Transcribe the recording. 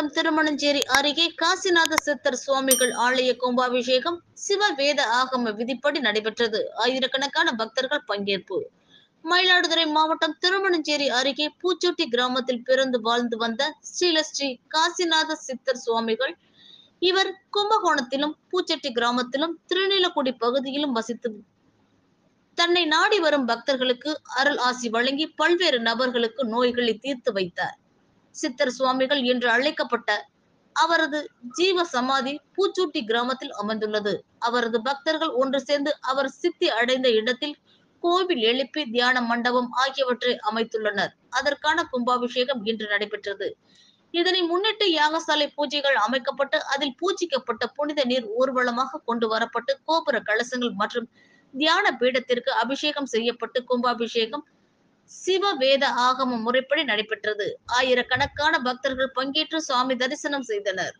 மாவட்டம் திருமணஞ்சேரி அருகே காசிநாத சித்தர் சுவாமிகள் ஆலய கும்பாபிஷேகம் சிவ வேத ஆகம விதிப்படி நடைபெற்றது. ஆயிரக்கணக்கான பக்தர்கள் பங்கேற்பு. மயிலாடுதுறை மாவட்டம் திருமணஞ்சேரி அருகே பூச்சொட்டி கிராமத்தில் பிறந்து வாழ்ந்து வந்த ஸ்ரீலஸ்ரீ காசிநாத சித்தர் சுவாமிகள் இவர் கும்பகோணத்திலும் பூச்செட்டி கிராமத்திலும் திருநீலக்குடி பகுதியிலும் வசித்து தன்னை நாடி வரும் பக்தர்களுக்கு அருள் ஆசி வழங்கி பல்வேறு நபர்களுக்கு நோய்களை தீர்த்து வைத்தார். சித்தர் சுவாமிகள் என்று அழைக்கப்பட்ட அவரது ஜீவ சமாதி பூச்சூட்டி கிராமத்தில் அமைந்துள்ளது. அவரது பக்தர்கள் ஒன்று சேர்ந்து அவர் சித்தி அடைந்த இடத்தில் கோவில் எழுப்பி தியான மண்டபம் ஆகியவற்றை அமைத்துள்ளனர். அதற்கான கும்பாபிஷேகம் இன்று நடைபெற்றது. இதனை முன்னிட்டு யாகசாலை பூஜைகள் அமைக்கப்பட்டு அதில் பூஜிக்கப்பட்ட புனித நீர் ஊர்வலமாக கொண்டு வரப்பட்டு கோபுர கலசங்கள் மற்றும் தியான பீடத்திற்கு அபிஷேகம் செய்யப்பட்டு கும்பாபிஷேகம் சிவ வேத ஆகம முறைப்படி நடைபெற்றது. ஆயிரக்கணக்கான பக்தர்கள் பங்கேற்று சுவாமி தரிசனம் செய்தனர்.